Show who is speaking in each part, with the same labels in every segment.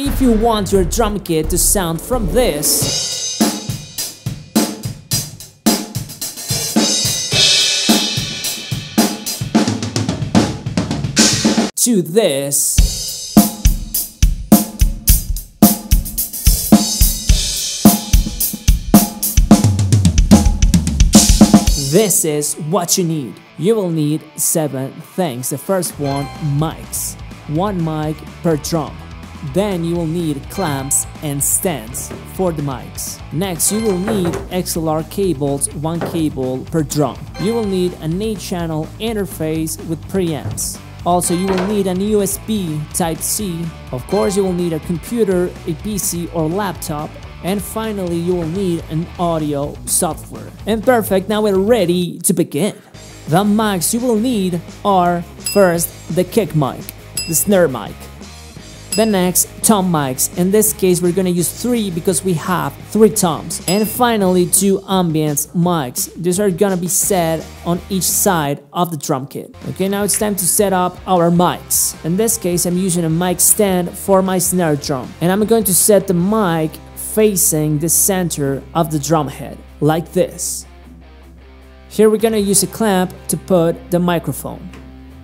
Speaker 1: If you want your drum kit to sound from this, to this, This is what you need. You will need 7 things. The first one, mics. One mic per drum. Then you will need clamps and stands for the mics. Next, you will need XLR cables, one cable per drum. You will need an 8-channel interface with preamps. Also, you will need an USB Type-C. Of course, you will need a computer, a PC or laptop, and finally, you will need an audio software. And perfect, now we're ready to begin. The mics you will need are first the kick mic, the snare mic. The next, tom mics. In this case, we're gonna use three because we have three toms. And finally, two ambience mics. These are gonna be set on each side of the drum kit. Okay, now it's time to set up our mics. In this case, I'm using a mic stand for my snare drum. And I'm going to set the mic facing the center of the drum head, like this. Here we're gonna use a clamp to put the microphone,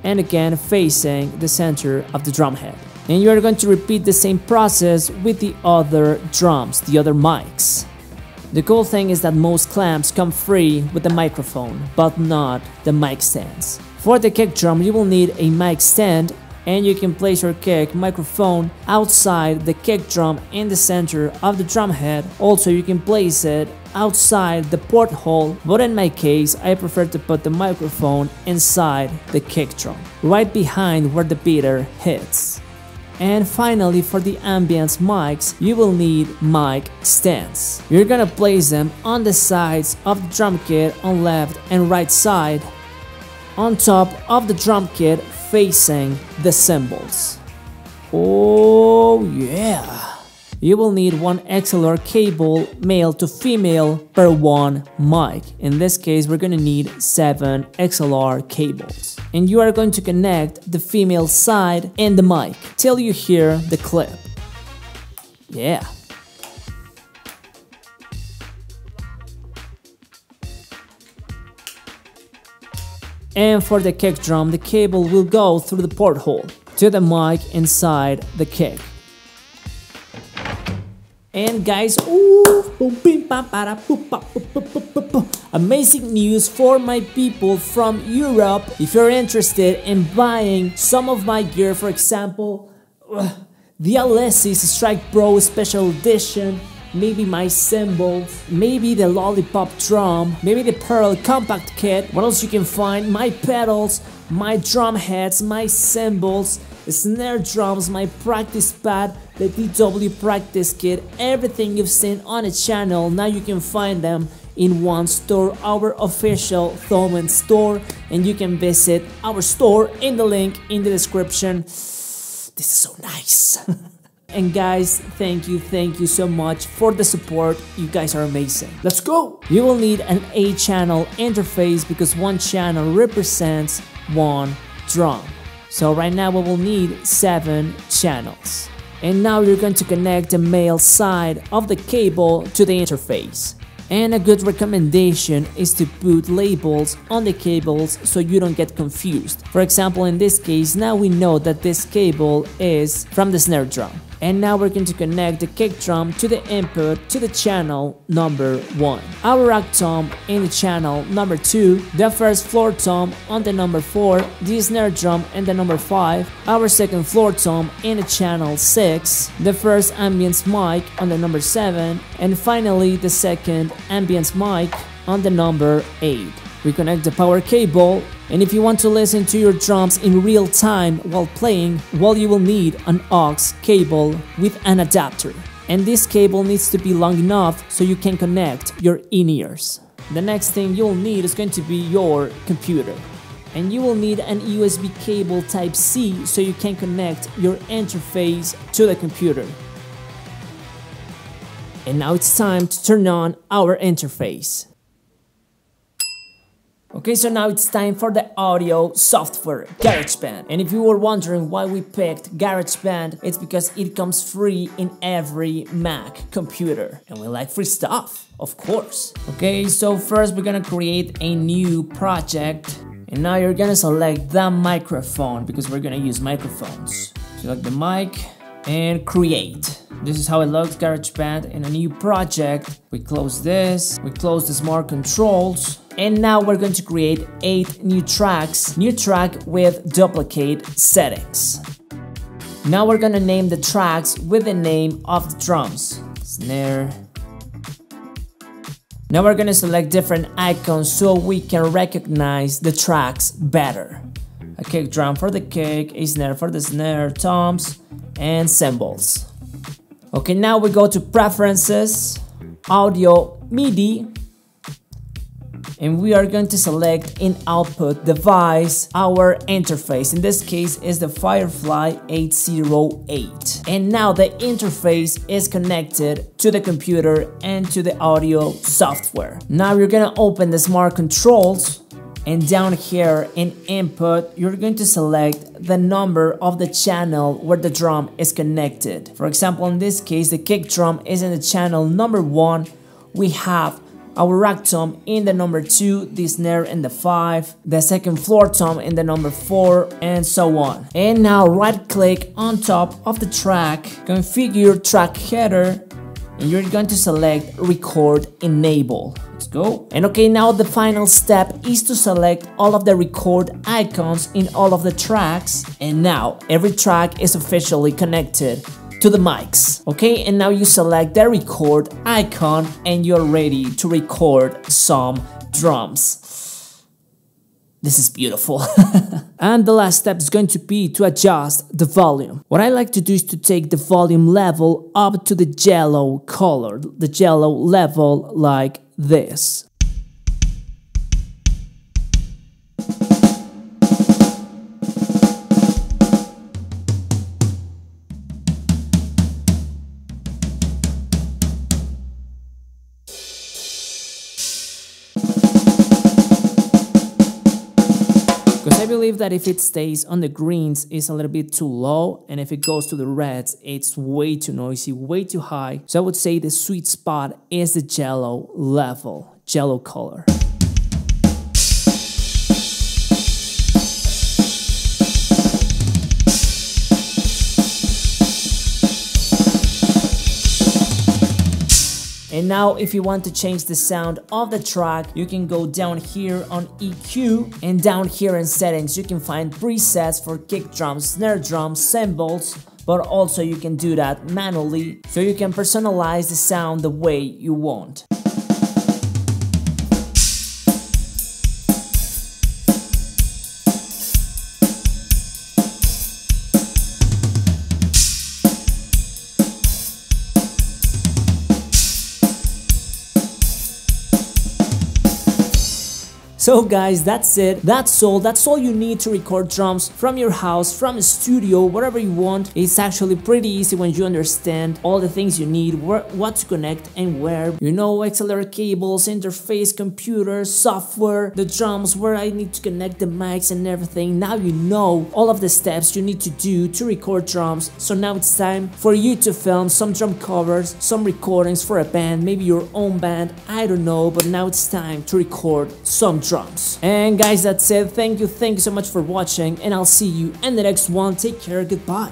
Speaker 1: and again facing the center of the drum head. And you are going to repeat the same process with the other drums, the other mics. The cool thing is that most clamps come free with the microphone, but not the mic stands. For the kick drum, you will need a mic stand and you can place your kick microphone outside the kick drum in the center of the drum head. Also, you can place it outside the porthole, but in my case, I prefer to put the microphone inside the kick drum, right behind where the beater hits. And finally, for the ambience mics, you will need mic stands. You're gonna place them on the sides of the drum kit on left and right side, on top of the drum kit facing the cymbals. Oh yeah! You will need one XLR cable male to female per one mic. In this case, we're gonna need 7 XLR cables. And you are going to connect the female side and the mic till you hear the clip. Yeah. And for the kick drum, the cable will go through the porthole to the mic inside the kick. And guys, amazing news for my people from Europe. If you're interested in buying some of my gear, for example, uh, the Alesis Strike Pro Special Edition, maybe my cymbals, maybe the Lollipop drum, maybe the Pearl Compact Kit. What else you can find? My pedals, my drum heads, my cymbals, snare drums, my practice pad, the DW practice kit, everything you've seen on the channel, now you can find them in one store, our official Thomann store, and you can visit our store in the link in the description. This is so nice. And guys, thank you, thank you so much for the support. You guys are amazing. Let's go! You will need an 8 channel interface because one channel represents one drum. So right now we will need 7 channels. And now you're going to connect the male side of the cable to the interface. And a good recommendation is to put labels on the cables so you don't get confused. For example, in this case, now we know that this cable is from the snare drum. And now we're going to connect the kick drum to the input to the channel number 1. Our rack tom in the channel number 2, the first floor tom on the number 4, the snare drum in the number 5, our second floor tom in the channel 6, the first ambience mic on the number 7, and finally the second ambience mic on the number 8. We connect the power cable and if you want to listen to your drums in real time while playing, well you will need an aux cable with an adapter. And this cable needs to be long enough so you can connect your in-ears. The next thing you'll need is going to be your computer. And you will need an USB cable type C so you can connect your interface to the computer. And now it's time to turn on our interface. Okay, so now it's time for the audio software, GarageBand. And if you were wondering why we picked GarageBand, it's because it comes free in every Mac computer. And we like free stuff, of course. Okay, so first we're gonna create a new project. And now you're gonna select the microphone because we're gonna use microphones. Select the mic and create. This is how it looks, GarageBand in a new project. We close this, we close the smart controls, and now we're going to create 8 new tracks, new track with duplicate settings. Now we're gonna name the tracks with the name of the drums. Snare. Now we're gonna select different icons so we can recognize the tracks better. A kick drum for the kick, a snare for the snare, toms, and cymbals. Okay, now we go to preferences, audio, MIDI, and we are going to select in output device our interface. In this case is the Firefly 808 and now the interface is connected to the computer and to the audio software. Now you're gonna open the smart controls and down here in input you're going to select the number of the channel where the drum is connected. For example in this case the kick drum is in the channel number one. We have our rack tom in the number 2, the snare in the 5, the second floor tom in the number 4, and so on. And now right click on top of the track, configure track header, and you're going to select record enable. Let's go. And okay, now the final step is to select all of the record icons in all of the tracks. And now every track is officially connected to the mics. Okay, and now you select the record icon and you're ready to record some drums. This is beautiful. and the last step is going to be to adjust the volume. What I like to do is to take the volume level up to the yellow color, the yellow level like this. I believe that if it stays on the greens, it's a little bit too low, and if it goes to the reds, it's way too noisy, way too high. So I would say the sweet spot is the yellow level, yellow color. And now if you want to change the sound of the track, you can go down here on EQ and down here in settings, you can find presets for kick drums, snare drums, cymbals, but also you can do that manually so you can personalize the sound the way you want. So guys, that's it. That's all. That's all you need to record drums from your house, from a studio, whatever you want. It's actually pretty easy when you understand all the things you need, what to connect and where. You know, XLR cables, interface, computer, software, the drums, where I need to connect the mics and everything. Now you know all of the steps you need to do to record drums. So now it's time for you to film some drum covers, some recordings for a band, maybe your own band, I don't know, but now it's time to record some drums drums. And guys, that's it. Thank you, thank you so much for watching, and I'll see you in the next one. Take care, goodbye.